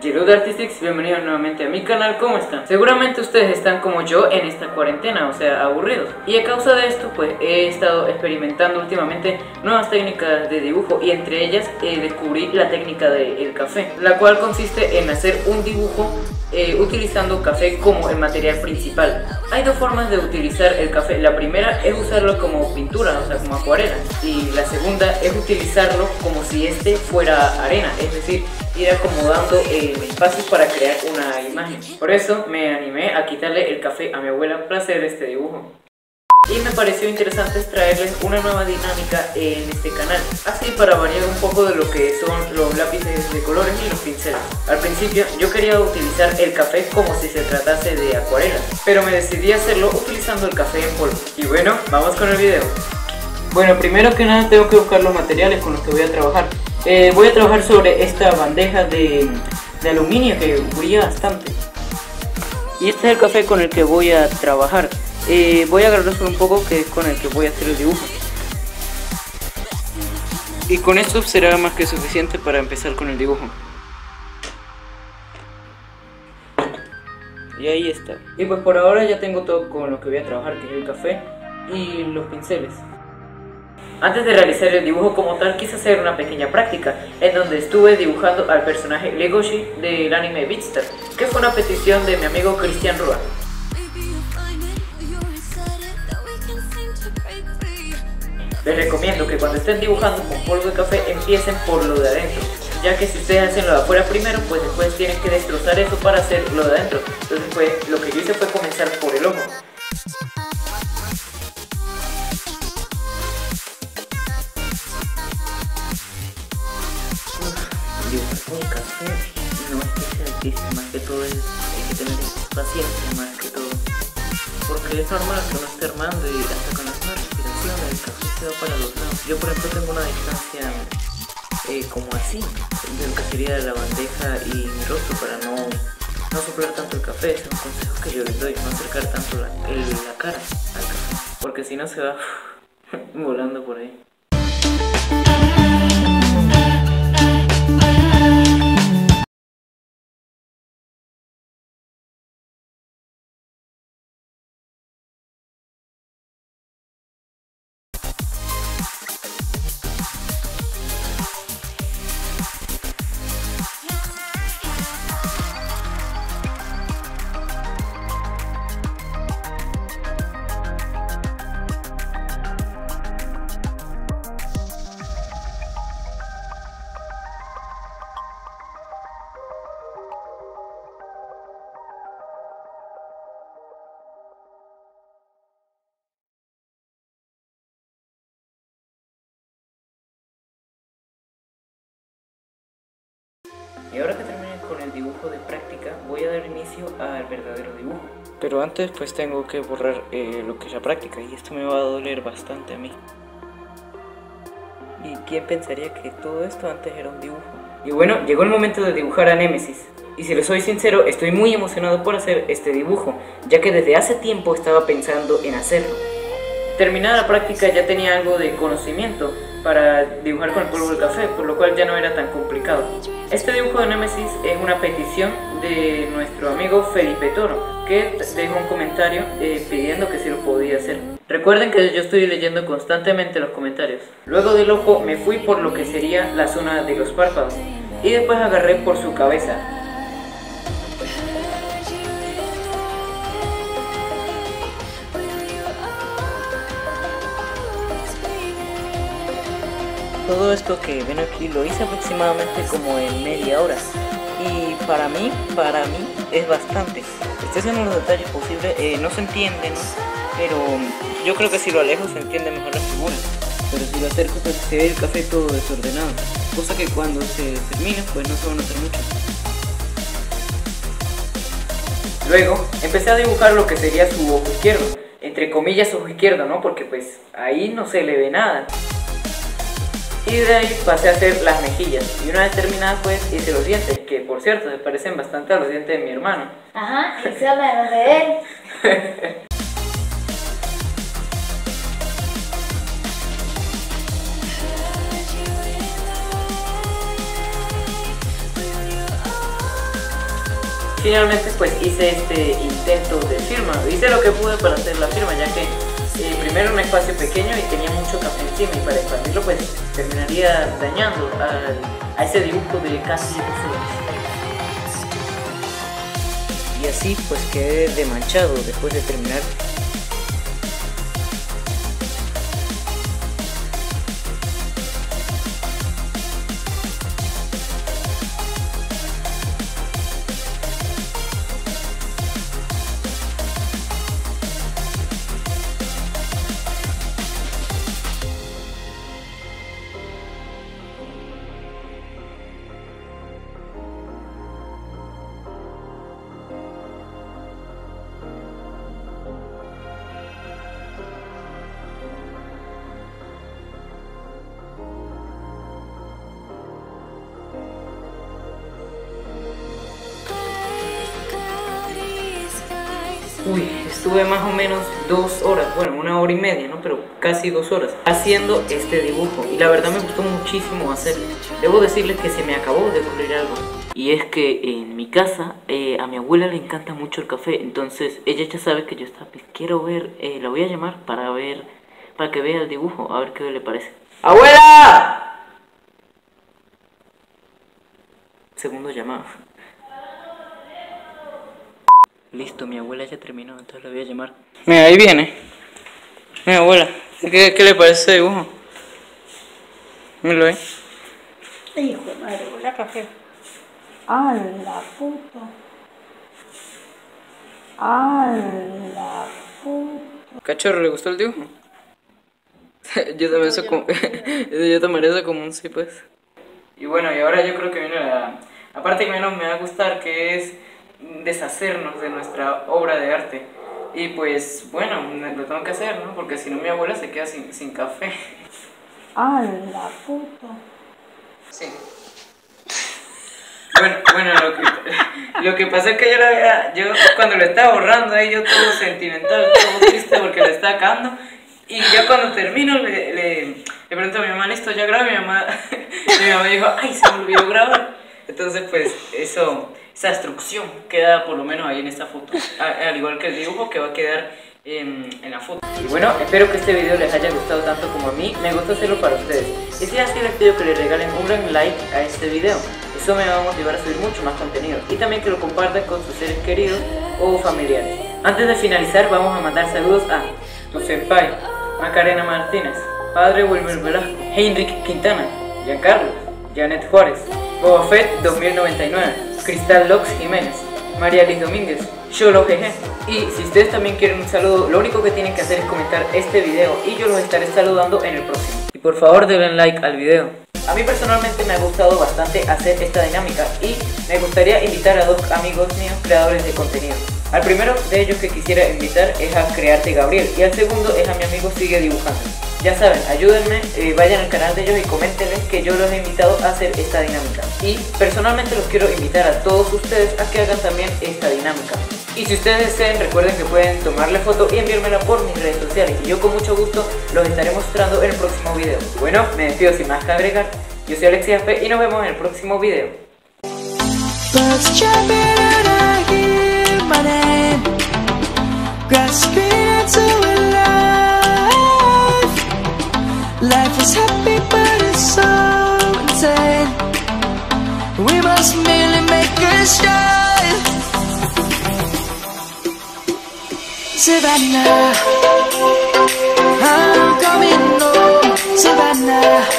Yellow Artistics, bienvenidos nuevamente a mi canal, ¿cómo están? Seguramente ustedes están como yo en esta cuarentena, o sea, aburridos. Y a causa de esto, pues he estado experimentando últimamente nuevas técnicas de dibujo Y entre ellas eh, descubrí la técnica del café La cual consiste en hacer un dibujo eh, utilizando café como el material principal. Hay dos formas de utilizar el café. La primera es usarlo como pintura, o sea, como acuarela Y la segunda es utilizarlo como si este fuera arena, es decir ir acomodando eh, espacios para crear una imagen. Por eso me animé a quitarle el café a mi abuela para hacer este dibujo. Y me pareció interesante traerles una nueva dinámica en este canal, así para variar un poco de lo que son los lápices de colores y los pinceles. Al principio yo quería utilizar el café como si se tratase de acuarela, pero me decidí hacerlo utilizando el café en polvo. Y bueno, vamos con el video. Bueno, primero que nada tengo que buscar los materiales con los que voy a trabajar. Eh, voy a trabajar sobre esta bandeja de, aluminio que brilla bastante. Y este es el café con el que voy a trabajar. Eh, voy a agarrar solo un poco que es con el que voy a hacer el dibujo. Y con esto será más que suficiente para empezar con el dibujo. Y ahí está. Y pues por ahora ya tengo todo con lo que voy a trabajar, que es el café y los pinceles. Antes de realizar el dibujo como tal, quise hacer una pequeña práctica, en donde estuve dibujando al personaje Legoshi del anime Beatstar, que fue una petición de mi amigo Cristian Rua. Les recomiendo que cuando estén dibujando con polvo de café empiecen por lo de adentro, ya que si ustedes hacen lo de afuera primero, pues después tienen que destrozar eso para hacer lo de adentro. Entonces pues, lo que yo hice fue comenzar por el ojo. Un café no es difícil, más que todo es, hay que tener paciencia más que todo. Porque es normal que uno esté armando y hasta con las manos el café se va para los lados. Yo por ejemplo tengo una distancia eh, como así, de lo que sería la bandeja y mi rostro para no, no soplar tanto el café. Es un consejo que yo les doy, no acercar tanto la, la cara al café. Porque si no se va volando por ahí. Y ahora que termine con el dibujo de práctica, voy a dar inicio al verdadero dibujo. Pero antes pues tengo que borrar eh, lo que es la práctica y esto me va a doler bastante a mí. ¿Y quién pensaría que todo esto antes era un dibujo? Y bueno, llegó el momento de dibujar a Nemesis. Y si les soy sincero, estoy muy emocionado por hacer este dibujo, ya que desde hace tiempo estaba pensando en hacerlo. Terminada la práctica ya tenía algo de conocimiento, para dibujar con el polvo del café, por lo cual ya no era tan complicado. Este dibujo de Nemesis es una petición de nuestro amigo Felipe Toro, que dejó un comentario eh, pidiendo que si lo podía hacer. Recuerden que yo estoy leyendo constantemente los comentarios. Luego del ojo me fui por lo que sería la zona de los párpados y después agarré por su cabeza, Todo esto que ven aquí lo hice aproximadamente como en media hora. Y para mí, para mí es bastante. Estoy haciendo los detalles posibles, eh, no se entiende, ¿no? Pero yo creo que si lo alejo se entiende mejor la figura. Pero si lo acerco pues se ve el café todo desordenado. Cosa que cuando se termine pues no se va a notar mucho. Luego empecé a dibujar lo que sería su ojo izquierdo. Entre comillas ojo izquierdo, ¿no? Porque pues ahí no se le ve nada. Y de ahí pasé a hacer las mejillas. Y una vez terminada, pues hice los dientes, que por cierto se parecen bastante a los dientes de mi hermano. Ajá, y son los de él. finalmente pues hice este intento de firma. Hice lo que pude para hacer la firma, ya que primero un espacio pequeño y tenía mucho café y para expandirlo pues terminaría dañando a, ese dibujo de casi horas. Y así pues quedé de manchado después de terminar Uy, estuve más o menos dos horas, bueno, una hora y media, ¿no? Pero casi dos horas haciendo este dibujo. Y la verdad me gustó muchísimo hacerlo. Debo decirles que se me acabó de ocurrir algo. Y es que en mi casa eh, a mi abuela le encanta mucho el café. Entonces ella ya sabe que yo estaba, pues, quiero ver, eh, la voy a llamar para ver, para que vea el dibujo, a ver qué le parece. ¡Abuela! Segundo llamado. Listo, mi abuela ya terminó, entonces la voy a llamar. Mira, ahí viene. Mi abuela, ¿qué, qué le parece ese dibujo? Míralo ahí. Hijo de madre, huele a café. ¡A la puta! ¡A la puta! ¿Cachorro le gustó el dibujo? yo también eso como... yo tomaría eso como un sí, pues. Y bueno, y ahora yo creo que viene la, la parte que menos me va a gustar, que es deshacernos de nuestra obra de arte. Y pues bueno, lo tengo que hacer, ¿no? Porque si no mi abuela se queda sin, sin café. ¡A la puta! Sí. Bueno, bueno lo, que, lo que pasa es que yo, la veía, yo cuando lo estaba borrando ahí, yo todo sentimental, todo triste porque lo estaba acabando. Y ya cuando termino le, le, le pregunto a mi mamá, listo, ya grabé. Mi mamá, mi mamá dijo, ay, se me olvidó grabar. Entonces, pues, eso, esa instrucción queda por lo menos ahí en esta foto. Al igual que el dibujo que va a quedar en, en la foto. Y bueno, espero que este video les haya gustado tanto como a mí. Me gusta hacerlo para ustedes. Y si es así, les pido que le regalen un gran like a este video. Eso me va a motivar a subir mucho más contenido. Y también que lo compartan con sus seres queridos o familiares. Antes de finalizar, vamos a mandar saludos a tu senpai, Macarena Martínez, Padre Wilmer Velasco, Heinrich Quintana, Giancarlo, Janet Juárez, Boba Fett 2099, Cristal Lox Jiménez, María Liz Domínguez, Sholo GG. Y si ustedes también quieren un saludo, lo único que tienen que hacer es comentar este video y yo los estaré saludando en el próximo. Y por favor denle like al video. A mí personalmente me ha gustado bastante hacer esta dinámica y me gustaría invitar a dos amigos míos creadores de contenido. Al primero de ellos que quisiera invitar es a Crearte Gabriel y al segundo es a mi amigo Sigue Dibujando. Ya saben, ayúdenme, eh, vayan al canal de ellos y coméntenles que yo los he invitado a hacer esta dinámica. Y personalmente los quiero invitar a todos ustedes a que hagan también esta dinámica. Y si ustedes deseen, recuerden que pueden tomarle foto y enviármela por mis redes sociales. Y yo con mucho gusto los estaré mostrando en el próximo video. Bueno, me despido sin más que agregar. Yo soy Alexis P y nos vemos en el próximo video. us merely make us shy Savannah I'm coming home. Savannah.